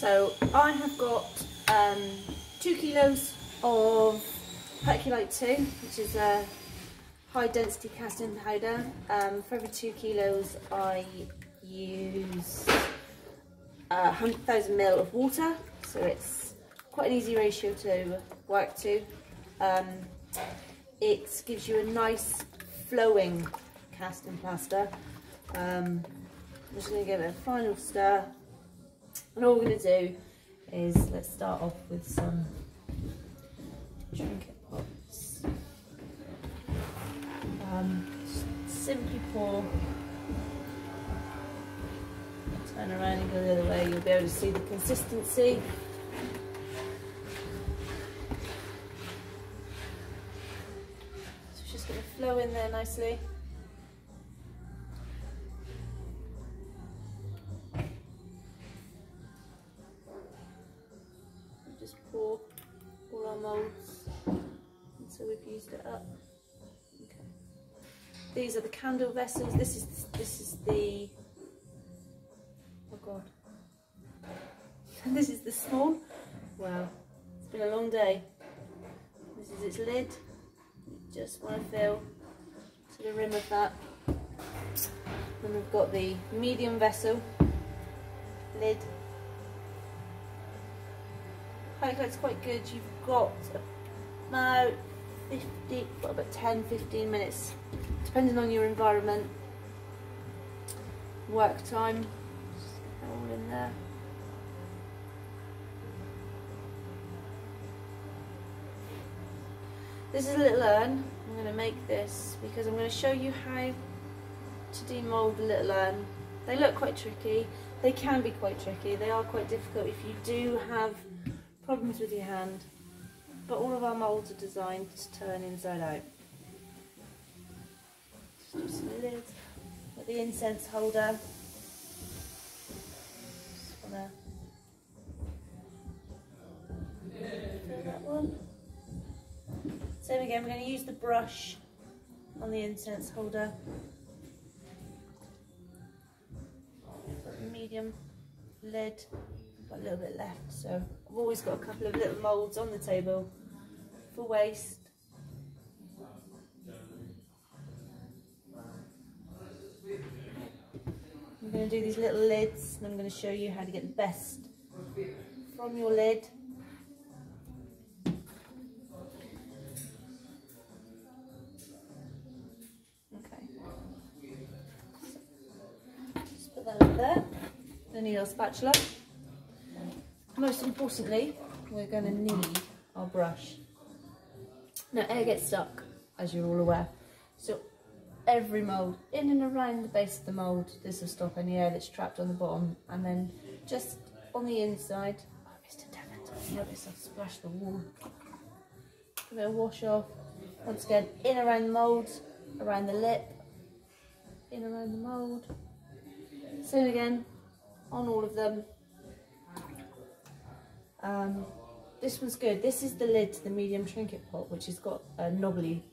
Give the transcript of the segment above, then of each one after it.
So I have got um, two kilos of Herculite 2, which is a high density casting powder. Um, for every two kilos I use uh, 100,000 ml of water, so it's quite an easy ratio to work to. Um, it gives you a nice flowing casting plaster. Um, I'm just going to give it a final stir and all we're going to do is let's start off with some trinket pots. Um, simply pour, turn around and go the other way, you'll be able to see the consistency. So it's just going to flow in there nicely. We've used it up. Okay. These are the candle vessels. This is this is the oh god. this is the small. Wow, it's been a long day. This is its lid. You just want to fill to the rim of that. Then we've got the medium vessel lid it's quite good. You've got about 50, got about 10, 15 minutes, depending on your environment. Work time, all in there. This is a little urn. I'm going to make this because I'm going to show you how to demold the little urn. They look quite tricky. They can be quite tricky. They are quite difficult if you do have problems with your hand, but all of our moulds are designed to turn inside out. Just got the incense holder. Just wanna that one. Same again, we're going to use the brush on the incense holder. Medium lid got a little bit left. So I've always got a couple of little moulds on the table for waste. I'm going to do these little lids and I'm going to show you how to get the best from your lid. Okay. Just put that over there. Then need our spatula most importantly, we're going to need our brush. Now air gets stuck, as you're all aware. So every mould, in and around the base of the mould, this will stop any air that's trapped on the bottom. And then just on the inside, oh, Mr. Devon, notice I've splashed the wall. Give it a wash off. Once again, in around the mould, around the lip, in around the mould. Same again, on all of them. Um, this one's good. This is the lid to the medium trinket pot, which has got a knobbly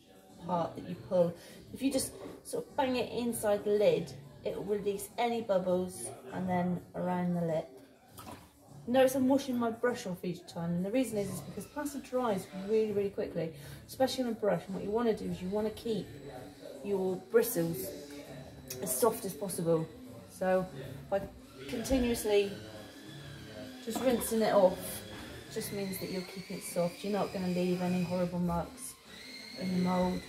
part that you pull. If you just sort of bang it inside the lid, it will release any bubbles and then around the lip. Notice I'm washing my brush off each time and the reason is, is because plaster dries really, really quickly, especially on a brush. And what you want to do is you want to keep your bristles as soft as possible. So by continuously just rinsing it off just means that you're keeping it soft. You're not going to leave any horrible marks in the mould.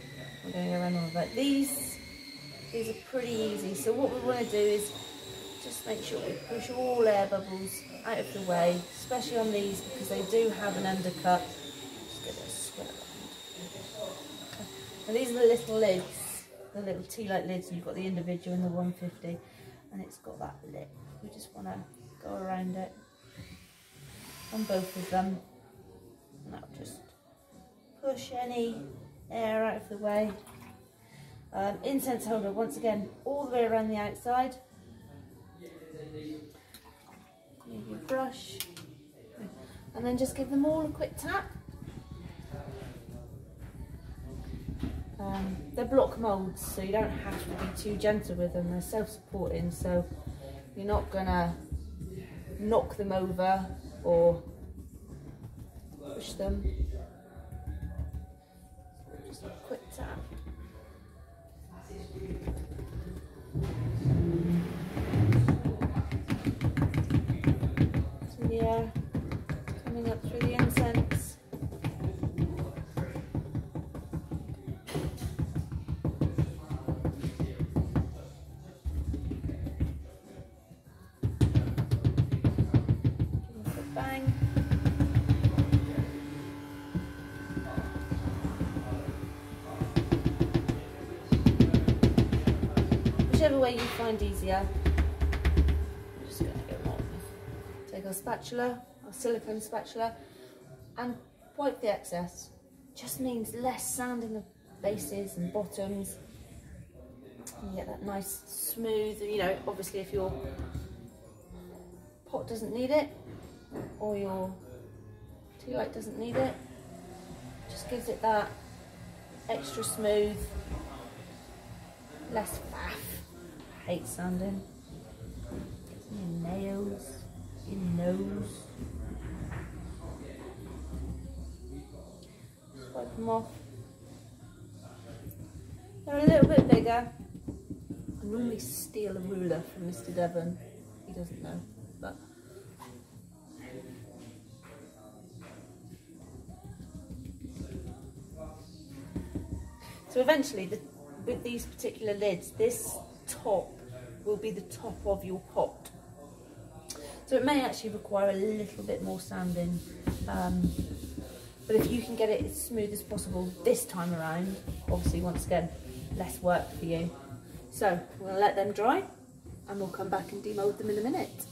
Go around all that. These, these are pretty easy. So what we want to do is just make sure we push all air bubbles out of the way, especially on these because they do have an undercut. And these are the little lids, the little tea-light lids, and you've got the individual and the 150, and it's got that lip. We just want to go around it on both of them. And that'll just push any air out of the way. Um, incense holder, once again, all the way around the outside. Your brush. And then just give them all a quick tap. Um, they're block moulds, so you don't have to be too gentle with them. They're self-supporting, so you're not going to knock them over or push them. Bang. Whichever way you find easier. Just going to go on. Take our spatula, our silicone spatula, and wipe the excess. Just means less sand in the bases and bottoms. You get that nice smooth, you know, obviously if your pot doesn't need it, or your tea light doesn't need it, just gives it that extra smooth, less faff. Hate sanding. Gets in your nails, your nose. Wipe them off. They're a little bit bigger. I normally steal a ruler from Mr. Devon. He doesn't know, but So eventually, the, with these particular lids, this top will be the top of your pot. So it may actually require a little bit more sanding. Um, but if you can get it as smooth as possible this time around, obviously once again, less work for you. So we're gonna let them dry and we'll come back and demold them in a minute.